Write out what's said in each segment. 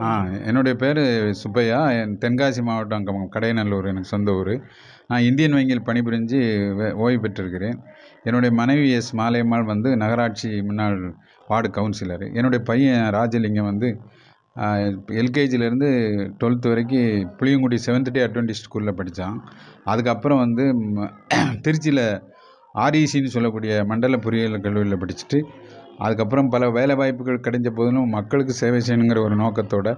ஆ என்னுடைய பேர் சுப்பையா. என் தென்காசி மாவட்டம் கடையநல்லூர் எனக்கு சொந்த ஊர். நான் இந்தியன் வங்கியில் பணிபுரிஞ்சு வே- ஓய்வு பெற்றிருக்கிறேன். என்னுடைய மனைவி எஸ் மாலையம்மாள் வந்து நகராட்சி முன்னாள் வார்டு கவுன்சிலர். என்னுடைய பையன் ராஜலிங்கம் வந்து எல்கேஜிலேருந்து டுவெல்த்து வரைக்கும் புளியங்குடி செவன்த் டே அட்வென்டிஸ்ட் ஸ்கூலில் படித்தான் அதுக்கப்புறம் வந்து திருச்சியில் ஆர்இசின்னு சொல்லக்கூடிய மண்டல பொறியியல் கல்லூரியில் படிச்சுட்டு அதுக்கப்புறம் பல வேலை வாய்ப்புகள் கிடைச்ச போதிலும் மக்களுக்கு சேவை செய்யணுங்கிற ஒரு நோக்கத்தோட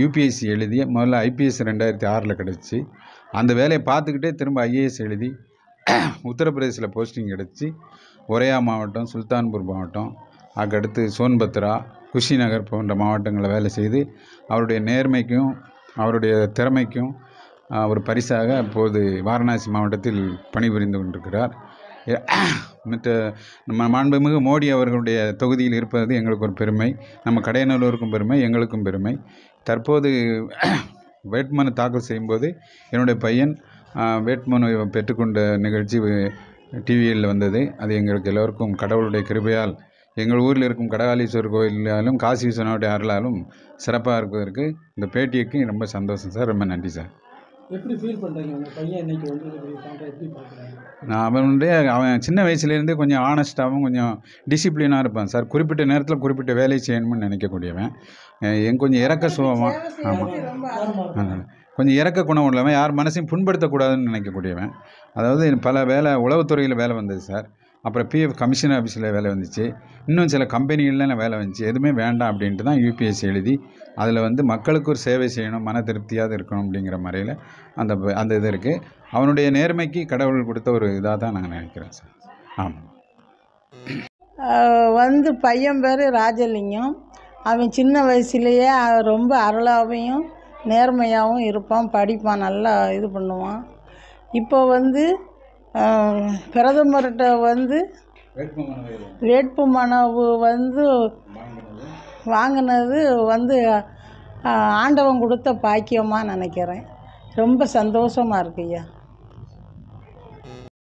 யூபிஎஸ்சி எழுதி முதல்ல ஐபிஎஸ் ரெண்டாயிரத்தி ஆறில் கிடச்சி. அந்த வேலையை பார்த்துக்கிட்டே திரும்ப ஐஏஎஸ் எழுதி உத்தரப்பிரதேசில் போஸ்டிங் கிடச்சி. ஒரையா மாவட்டம் சுல்தான்பூர் மாவட்டம் அதுக்கடுத்து சோன்பத்ரா குஷிநகர் போன்ற மாவட்டங்களில் வேலை செய்து அவருடைய நேர்மைக்கும் அவருடைய திறமைக்கும் ஒரு பரிசாக இப்போது வாரணாசி மாவட்டத்தில் பணிபுரிந்து கொண்டிருக்கிறார். மற்ற நம்ம மாண்புமிகு மோடி அவர்களுடைய தொகுதியில் இருப்பது எங்களுக்கு ஒரு பெருமை நம்ம கடையநல்லூருக்கும் பெருமை எங்களுக்கும் பெருமை. தற்போது வேட்புமனு தாக்கல் செய்யும்போது என்னுடைய பையன் வேட்புமனு பெற்றுக்கொண்ட நிகழ்ச்சி டிவியில் வந்தது. அது எங்களுக்கு எல்லோருக்கும் கடவுளுடைய கிருபையால் எங்கள் ஊரில் இருக்கும் கடகாலீஸ்வரர் கோயிலாலும் காசி விஸ்வநாடைய அருளாலும் சிறப்பாக இருப்பதற்கு இந்த பேட்டிக்கு ரொம்ப சந்தோஷம் சார். ரொம்ப நன்றி சார். எப்படி ஃபீல் பண்ணுறீங்க உங்கள் பையன் இன்னைக்கு வந்து காண்ட்ரா எப்படி பார்க்குறாங்க நான் அவனுடைய அவன் சின்ன வயசுலேருந்தே கொஞ்சம் ஆனஸ்ட்டாகவும் கொஞ்சம் டிசிப்ளினாக இருப்பான். சார் குறிப்பிட்ட நேரத்தில் குறிப்பிட்ட வேலை செய்யணும்னு நினைக்கக்கூடியவன். என் கொஞ்சம் இறக்க சுபமாக ஆமாம் அதனால கொஞ்சம் இறக்க குணம் உள்ளவன். யார் மனசையும் புண்படுத்தக்கூடாதுன்னு நினைக்கக்கூடியவன். அதாவது பல வேலை உளவுத்துறையில் வேலை வந்தது சார். அப்புறம் பிஎஃப் கமிஷன் ஆஃபீஸில் வேலை வந்துச்சு. இன்னும் சில கம்பெனிகளில் நான் வேலை வந்துச்சு. எதுவுமே வேண்டாம் அப்படின்ட்டு தான் யூபிஎஸ்சி எழுதி அதில் வந்து மக்களுக்கு ஒரு சேவை செய்யணும் மன திருப்தியாக இருக்கணும் அப்படிங்கிற முறையில் அந்த அந்த இது இருக்குது அவனுடைய நேர்மைக்கு கடவுள் கொடுத்த ஒரு இதாக தான் நான் நினைக்கிறேன் சார். ஆமாம் வந்து பையன் பேர் ராஜலிங்கம். அவன் சின்ன வயசுலேயே ரொம்ப அருளாவையும் நேர்மையாகவும் இருப்பான் படிப்பான் நல்லா இது பண்ணுவான். இப்போ வந்து பிரதமர்கிட்ட வந்து வேட்பு மனு வந்து வாங்கினது வந்து ஆண்டவன் கொடுத்த பாக்கியமாக நினைக்கிறேன். ரொம்ப சந்தோஷமாக இருக்கு ஐயா.